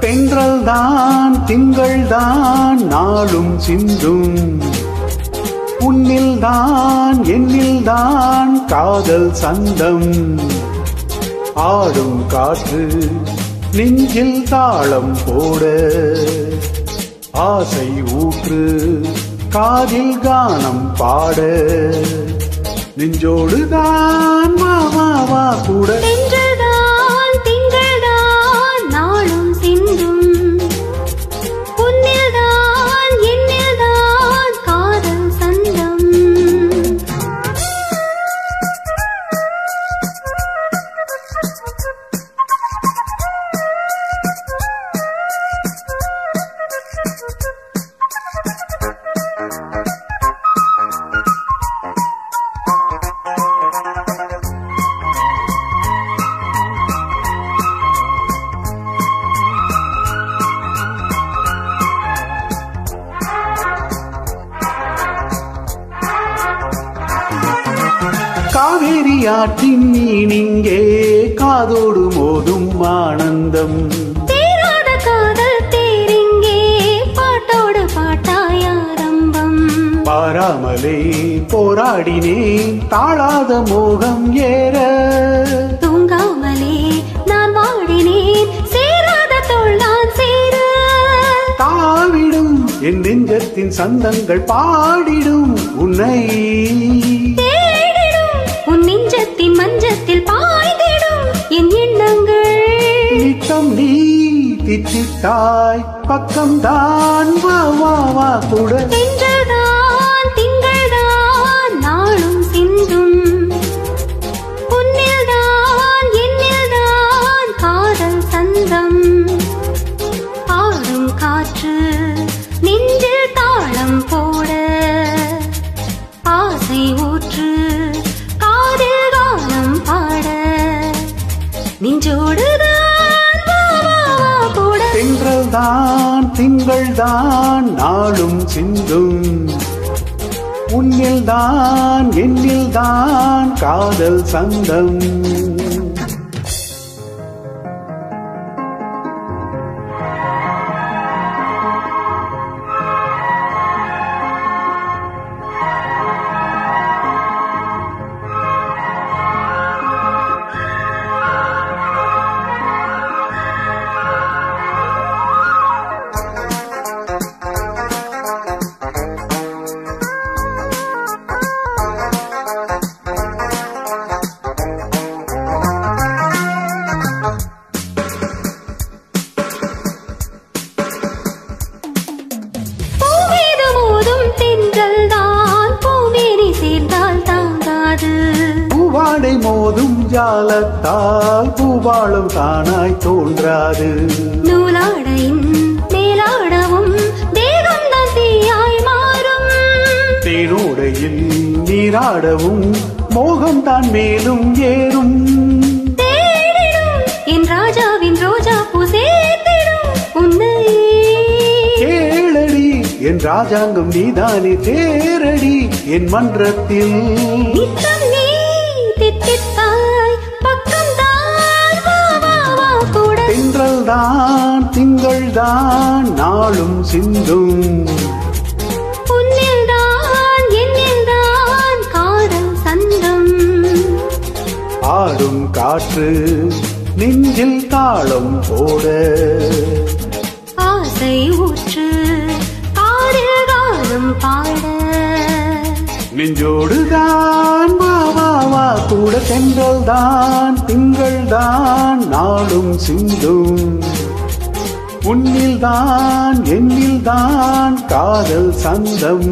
பெண்கள் தான் திங்கள் தான் நாளும் சிந்தும். உன்னில் தான் என்னில் தான் காதல் சந்தம். ஆடும் காற்று நெஞ்சில் தாளம் போட. ஆசை ஊற்று காதில் கானம் பாட. நெஞ்சோடு தான் வா கூட. காவேரி ஆற்றின் நீனிங்கே காதோடு மோதும் ஆனந்தம். பாராமலே போராடினேன் தாழாத மோகம் ஏற. தூங்காமலே நான் வாடினேன் சேராத தோள்தான் சேர. தாவிடும் என் நெஞ்சத்தின் சந்தங்கள் பாடிடும் உன்னை தித்தித்தாய் பக்கம்தான் வா வா வா கூட. தென்றல்தான் திங்கள்தான் நாளும் சிந்தும் உன்னில்தான் என்னில்தான் காதல் சந்தம் ஆடும் காற்று நெஞ்சில் தாளம் போட. ஆசை ஊற்று காதில் கானம் பாட. நெஞ்சோடுதான் தென்றல் தான் திங்கள் தான் நாளும் சிந்தும். உன்னில் தான் என்னில் தான் காதல் சந்தம். ஜாலத்தால் பூவாளும் தானாய் தோன்றாது. நூலாடையின் மேலாடவும் தேகம் தான் தீயாய் மாறும். தேனோடையில் நீராடவும் மோகம் தான் மேலும் ஏறும். என் ராஜாவின் ரோஜா பூ சேர்த்திடும் உன்னை. கேளடி என் ராஜாங்கம் நீதானே தேரடி என் மன்றத்தில். தான் திங்கள் தான் நாளும் சிந்தும். ஆடும் காற்று நெஞ்சில் தாளம் போட. ஆசை ஊற்று காதில் கானம் பாட. நெஞ்சோடுதான் அம்மா கூட தென்றல் தான் திங்கள் தான் நாளும் சிந்தும். உன்னில் தான் என்னில் தான் காதல் சந்தம்.